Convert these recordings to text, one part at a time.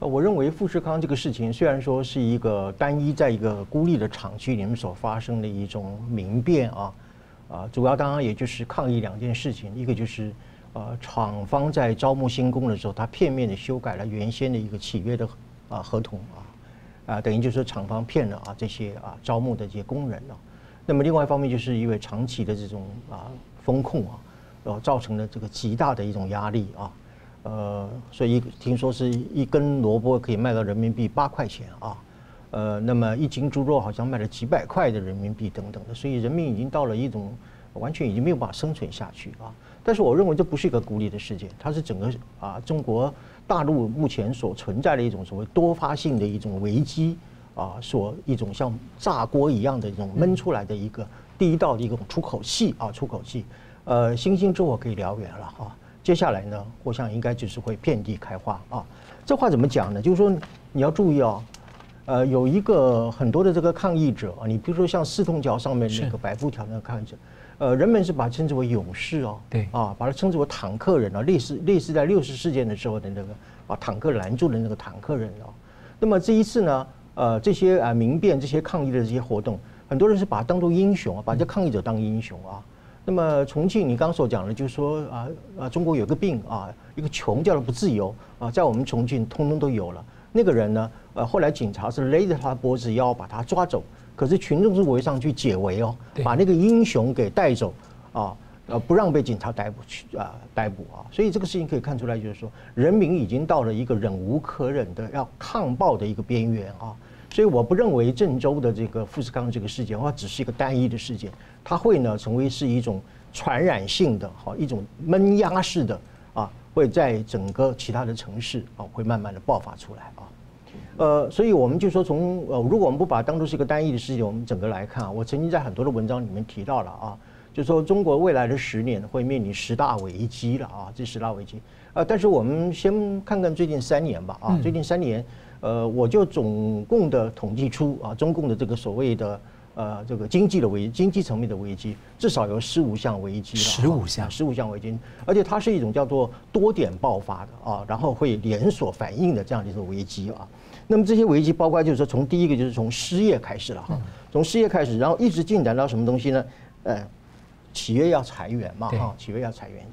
呃，我认为富士康这个事情虽然说是一个单一在一个孤立的厂区里面所发生的一种民变啊，啊，主要当然也就是抗议两件事情，一个就是呃厂方在招募新工的时候，他片面的修改了原先的一个契约的啊合同啊，啊，等于就是厂方骗了啊这些啊招募的这些工人了。那么另外一方面就是因为长期的这种啊风控啊，然后造成了这个极大的一种压力啊。呃，所以听说是一根萝卜可以卖到人民币八块钱啊，呃，那么一斤猪肉好像卖了几百块的人民币等等的，所以人民已经到了一种完全已经没有办法生存下去啊。但是我认为这不是一个孤立的事件，它是整个啊中国大陆目前所存在的一种所谓多发性的一种危机啊，所一种像炸锅一样的一种闷出来的一个第一道的一种出口气啊，出口气。呃，星星之火可以燎原了哈。接下来呢，我想应该就是会遍地开花啊。这话怎么讲呢？就是说你要注意哦，呃，有一个很多的这个抗议者啊，你比如说像四通桥上面那个百富条那个抗议者，呃，人们是把它称之为勇士哦，对啊，把它称之为坦克人啊，类似类似在六四事件的时候的那个把坦克拦住的那个坦克人哦。那么这一次呢，呃，这些啊民变、这些抗议的这些活动，很多人是把它当做英雄啊，把这抗议者当英雄啊。那么重庆，你刚刚所讲的，就是说啊啊，中国有个病啊，一个穷叫做不自由啊，在我们重庆通通都有了。那个人呢，呃，后来警察是勒着他脖子要把他抓走，可是群众是围上去解围哦，把那个英雄给带走啊，呃，不让被警察逮捕去啊逮捕啊。所以这个事情可以看出来，就是说人民已经到了一个忍无可忍的要抗暴的一个边缘啊。所以我不认为郑州的这个富士康这个事件，话只是一个单一的事件，它会呢成为是一种传染性的，哈，一种闷压式的啊，会在整个其他的城市啊，会慢慢的爆发出来啊。呃，所以我们就说从呃，如果我们不把它当做是一个单一的事件，我们整个来看啊，我曾经在很多的文章里面提到了啊，就说中国未来的十年会面临十大危机了啊，这十大危机啊，但是我们先看看最近三年吧啊，最近三年。呃，我就总共的统计出啊，中共的这个所谓的呃这个经济的危经济层面的危机，至少有十五项危机了。十五项，十五项危机，而且它是一种叫做多点爆发的啊，然后会连锁反应的这样的一种危机啊。那么这些危机包括就是说，从第一个就是从失业开始了哈，从失业开始，然后一直进展到什么东西呢？呃，企业要裁员嘛哈，企业要裁员，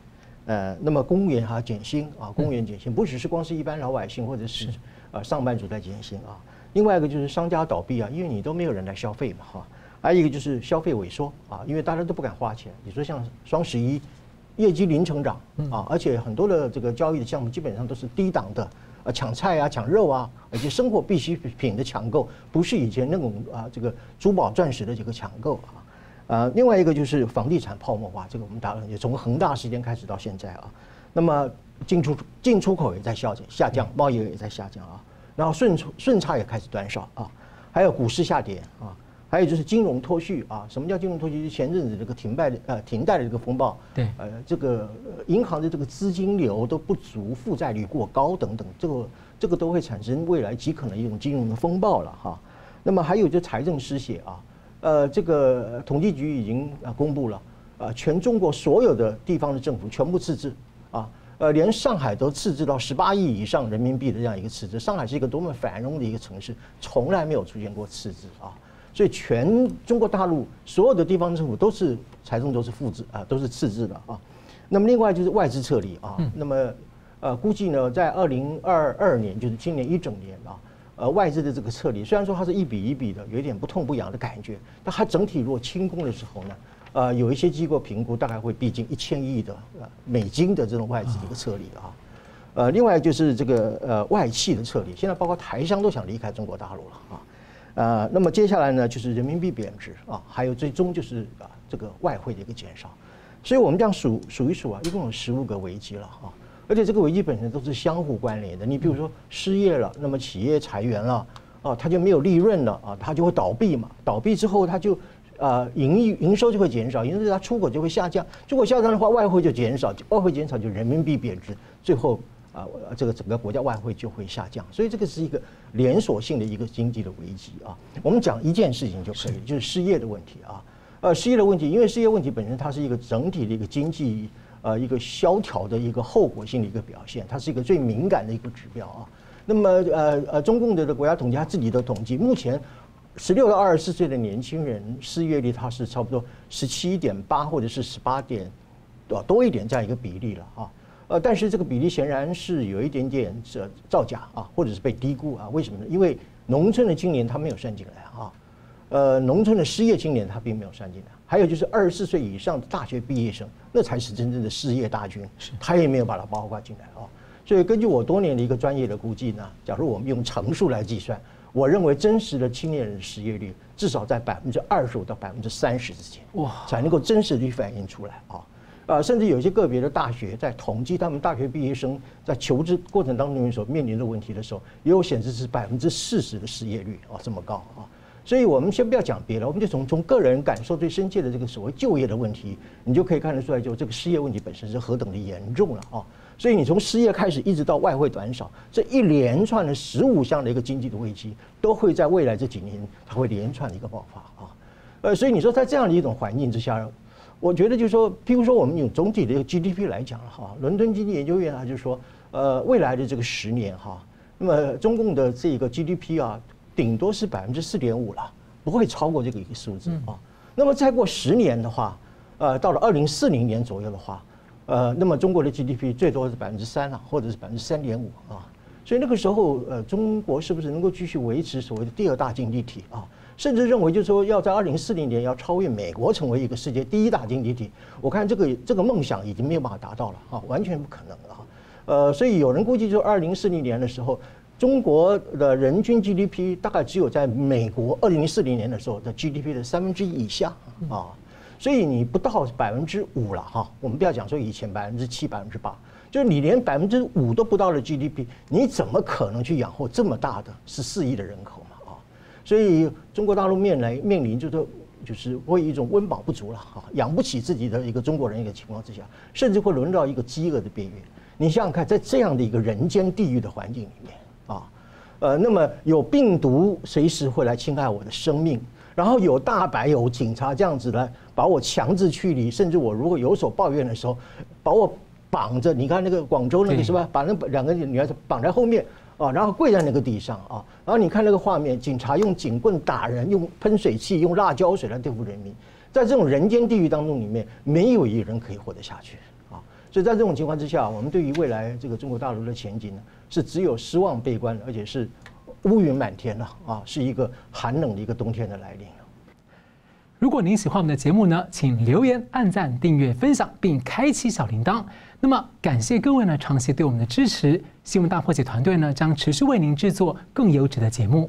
呃，那么公务员还要减薪啊，公务员减薪，不只是光是一般老百姓或者是。呃，上班族在减薪啊，另外一个就是商家倒闭啊，因为你都没有人来消费嘛，哈。还有一个就是消费萎缩啊，因为大家都不敢花钱。你说像双十一，业绩零成长啊，而且很多的这个交易的项目基本上都是低档的，呃，抢菜啊，抢肉啊，而且生活必需品的抢购不是以前那种啊，这个珠宝钻石的这个抢购啊。呃，另外一个就是房地产泡沫化，这个我们打也，从恒大事件开始到现在啊，那么。进出进出口也在下降，下降，贸易额也在下降啊，然后顺顺差也开始短少啊，还有股市下跌啊，还有就是金融脱序啊，什么叫金融脱序？前阵子这个停贷的呃停贷的这个风暴，对，呃这个银行的这个资金流都不足，负债率过高等等，这个这个都会产生未来极可能一种金融的风暴了哈。那么还有就财政失血啊，呃这个统计局已经啊公布了啊，全中国所有的地方的政府全部赤字啊。呃，连上海都赤字到十八亿以上人民币的这样一个赤字，上海是一个多么繁荣的一个城市，从来没有出现过赤字啊！所以全中国大陆所有的地方政府都是财政都是负字啊，都是赤字的啊。那么另外就是外资撤离啊，那么呃估计呢，在二零二二年，就是今年一整年啊，呃外资的这个撤离，虽然说它是一笔一笔的，有一点不痛不痒的感觉，但它整体如果清空的时候呢？呃，有一些机构评估，大概会逼近一千亿的呃美金的这种外资的一个撤离啊。呃，另外就是这个呃外企的撤离，现在包括台商都想离开中国大陆了啊。呃，那么接下来呢，就是人民币贬值啊，还有最终就是啊这个外汇的一个减少。所以我们这样数数一数啊，一共有十五个危机了啊。而且这个危机本身都是相互关联的。你比如说失业了，那么企业裁员了啊，它就没有利润了啊，它就会倒闭嘛。倒闭之后，它就呃，营业营收就会减少，因为它出口就会下降。出口下降的话，外汇就减少，外汇减少就人民币贬值，最后啊，这个整个国家外汇就会下降。所以这个是一个连锁性的一个经济的危机啊。我们讲一件事情就可以，就是失业的问题啊。呃，失业的问题，因为失业问题本身它是一个整体的一个经济呃一个萧条的一个后果性的一个表现，它是一个最敏感的一个指标啊。那么呃呃，中共的的国家统计他自己的统计，目前十六到二十四岁的年轻人失业率它是差不多十七点八或者是十八点多多一点这样一个比例了啊。呃，但是这个比例显然是有一点点这造假啊，或者是被低估啊？为什么呢？因为农村的青年他没有算进来啊，呃，农村的失业青年他并没有算进来。还有就是二十四岁以上的大学毕业生，那才是真正的失业大军，他也没有把它包括进来啊。所以根据我多年的一个专业的估计呢，假如我们用乘数来计算，我认为真实的青年人失业率至少在百分之二十五到百分之三十之间，哇，才能够真实的反映出来啊。啊，甚至有些个别的大学在统计他们大学毕业生在求职过程当中所面临的问题的时候，也有显示是百分之四十的失业率啊，这么高啊。所以我们先不要讲别的，我们就从从个人感受最深切的这个所谓就业的问题，你就可以看得出来，就这个失业问题本身是何等的严重了啊。所以你从失业开始，一直到外汇短少，这一连串的十五项的一个经济的危机，都会在未来这几年，它会连串的一个爆发啊。呃，所以你说在这样的一种环境之下，我觉得就是说，譬如说我们用总体的一个 GDP 来讲哈，伦敦经济研究院啊，就是说，呃，未来的这个十年哈，那么中共的这个 GDP 啊，顶多是百分之四点五了，不会超过这个一个数字啊。那么再过十年的话，呃，到了二零四零年左右的话。呃，那么中国的 GDP 最多是百分之三啊，或者是百分之三点五啊，所以那个时候，呃，中国是不是能够继续维持所谓的第二大经济体啊？甚至认为就是说要在二零四零年要超越美国成为一个世界第一大经济体，我看这个这个梦想已经没有办法达到了啊，完全不可能了。呃，所以有人估计，就二零四零年的时候，中国的人均 GDP 大概只有在美国二零四零年的时候的 GDP 的三分之一以下啊。所以你不到百分之五了哈，我们不要讲说以前百分之七、百分之八，就是你连百分之五都不到的 GDP，你怎么可能去养活这么大的十四亿的人口嘛啊？所以中国大陆面临面临就是就是会一种温饱不足了哈，养不起自己的一个中国人一个情况之下，甚至会轮到一个饥饿的边缘。你想想看，在这样的一个人间地狱的环境里面啊，呃，那么有病毒随时会来侵害我的生命。然后有大白有警察这样子来把我强制驱离，甚至我如果有所抱怨的时候，把我绑着。你看那个广州那个是吧？把那两个女孩子绑在后面啊，然后跪在那个地上啊。然后你看那个画面，警察用警棍打人，用喷水器、用辣椒水来对付人民。在这种人间地狱当中，里面没有一人可以活得下去啊。所以在这种情况之下，我们对于未来这个中国大陆的前景呢，是只有失望、悲观，而且是。乌云满天了啊，是一个寒冷的一个冬天的来临。如果您喜欢我们的节目呢，请留言、按赞、订阅、分享，并开启小铃铛。那么，感谢各位呢长期对我们的支持。新闻大破解团队呢将持续为您制作更优质的节目。